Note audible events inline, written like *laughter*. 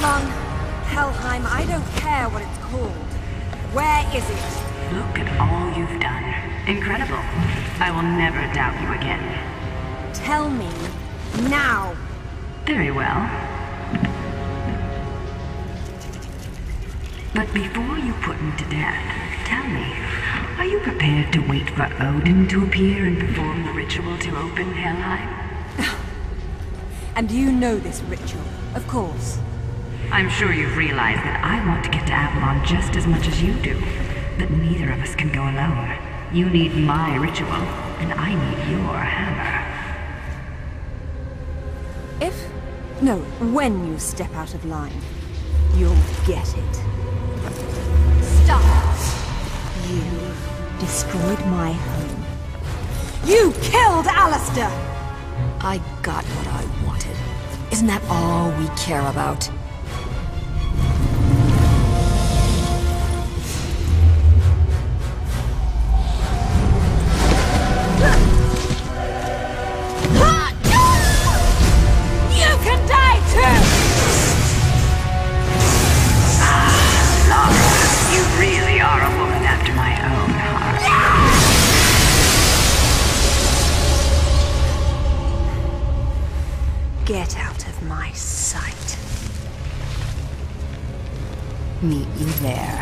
Hellheim. Helheim, I don't care what it's called. Where is it? Look at all you've done. Incredible. I will never doubt you again. Tell me, now. Very well. But before you put him to death, tell me, are you prepared to wait for Odin to appear and perform the ritual to open Helheim? *sighs* and you know this ritual, of course. I'm sure you've realized that I want to get to Avalon just as much as you do. But neither of us can go alone. You need my ritual, and I need your hammer. If... No, when you step out of line, you'll get it. Stop! You destroyed my home. You killed Alister! I got what I wanted. Isn't that all we care about? Meet you there.